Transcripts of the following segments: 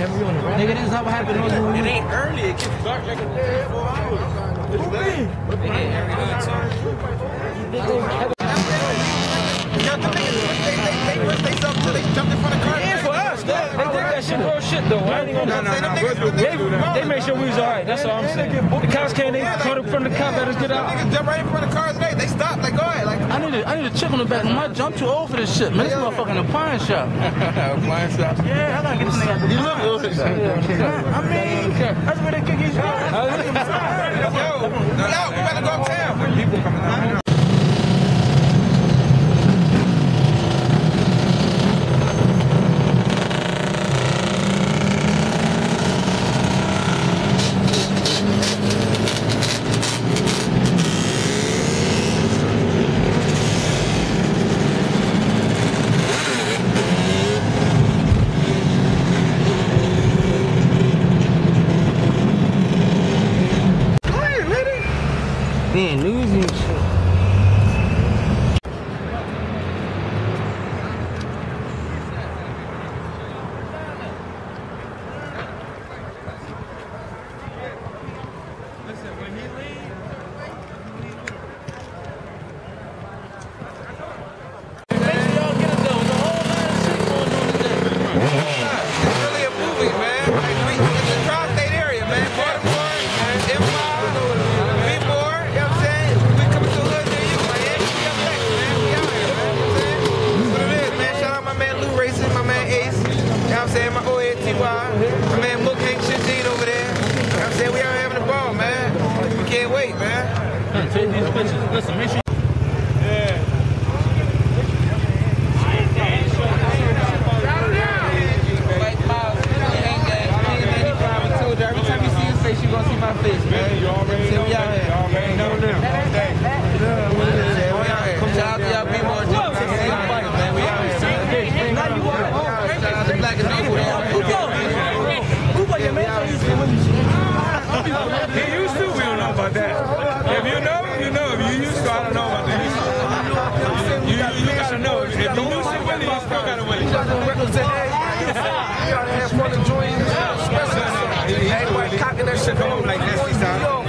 not what happened. It ain't early. It gets dark like a four hours. It's late. Yeah, for us, though. They did that shit real shit, though. I ain't gonna No, no, no. We'll They, we'll do that. they made sure we was alright. That's all I'm saying. The cops came, they caught up from the cop, let us get out. Niggas jump right in front of cars. They, they stop. Like, go ahead. Like, I need a, I need a chip on the back my jump too old for this shit, man. This motherfucking appliance shop. blind shot. Yeah, I gotta get this nigga out the You look good. I mean, that's where they kick his Yo, yo, we better go uptown. People coming out. Being newsy and shit. It's really a movie, man. Like, we, it's a tri-state area, man. Baltimore, M5, Bmore, you know what I'm saying? We coming to a hood near you, Miami, we up next, man. We out here, man. You know what I'm saying? That's what it is, man. Shout out my man Lou Racing, my man Ace. You know what I'm saying? My old head TY. My man Mook Hank Shajid over there. You know what I'm saying? We out here having a ball, man. We can't wait, man. Take these pictures. Listen, make sure. Like Miles, gang, gang, gang, 95, I told you, every time you see his face, you gonna see my face, man. Gotta win it. Come on, like. You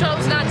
chose not